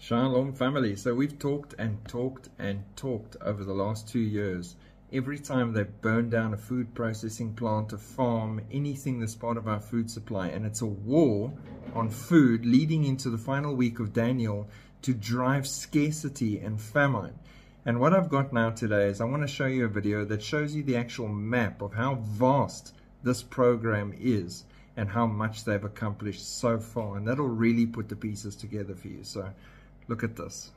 Shalom family. So we've talked and talked and talked over the last two years. Every time they burn down a food processing plant, a farm, anything that's part of our food supply, and it's a war on food leading into the final week of Daniel to drive scarcity and famine. And what I've got now today is I want to show you a video that shows you the actual map of how vast this program is and how much they've accomplished so far. And that'll really put the pieces together for you. So Look at this.